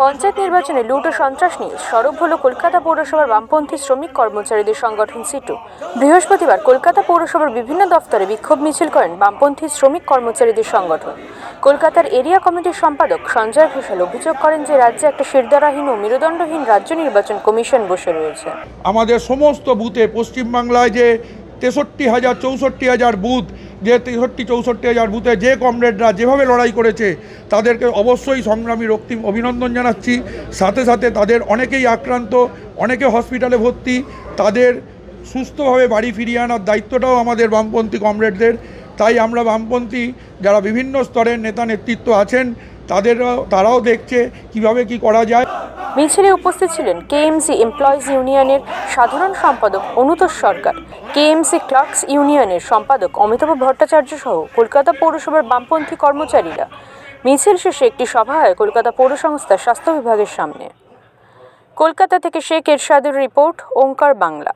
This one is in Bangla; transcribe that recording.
পঞ্চায়েত নির্বাচনে লুট ও সন্ত্রাস নিয়ে সরব হল কলকাতা পৌরসভার বামপন্থী শ্রমিক কর্মচারীদের সংগঠন সিটু। বৃহস্পতিবার কলকাতা পৌরসভার বিভিন্ন দফতরে বিক্ষোভ মিছিল করেন বামপন্থী শ্রমিক কর্মচারীদের সংগঠন। কলকাতার এরিয়া কমিটির সম্পাদক সঞ্জয় ঘোষাল অভিযোগ করেন যে রাজ্যে একটা শিরদারাহীন ও মেরুদণ্ডহীন রাজ্য নির্বাচন কমিশন বসে রয়েছে। আমাদের সমস্ত বুথে পশ্চিমবাংলায় যে তেষট্টি হাজার, চৌষট্টি হাজার বুথ যে তেষট্টি চৌষট্টি হাজার বুথে যে কমরেডরা যেভাবে লড়াই করেছে, তাদেরকে অবশ্যই সংগ্রামী রক্তিম অভিনন্দন জানাচ্ছি। সাথে সাথে তাদের অনেকেই আক্রান্ত, অনেকে হসপিটালে ভর্তি, তাদের সুস্থভাবে বাড়ি ফিরিয়ে আনার দায়িত্বটাও আমাদের বামপন্থী কমরেডদের। তাই আমরা বামপন্থী যারা বিভিন্ন স্তরের নেতা নেতৃত্ব আছেন, তাদেরও, তারাও দেখছে কীভাবে কি করা যায়। মিছিলে উপস্থিত ছিলেন কেএমসি এমপ্লয়িজ ইউনিয়নের সাধারণ সম্পাদক অনুতোষ সরকার, কেএমসি ক্লার্কস ইউনিয়নের সম্পাদক অমিতাভ ভট্টাচার্য সহ কলকাতা পৌরসভার বামপন্থী কর্মচারীরা। মিছিল শেষে একটি সভা হয় কলকাতা পৌরসংস্থার স্বাস্থ্য বিভাগের সামনে। কলকাতা থেকে শেখ এরশাদের রিপোর্ট, ওঙ্কার বাংলা।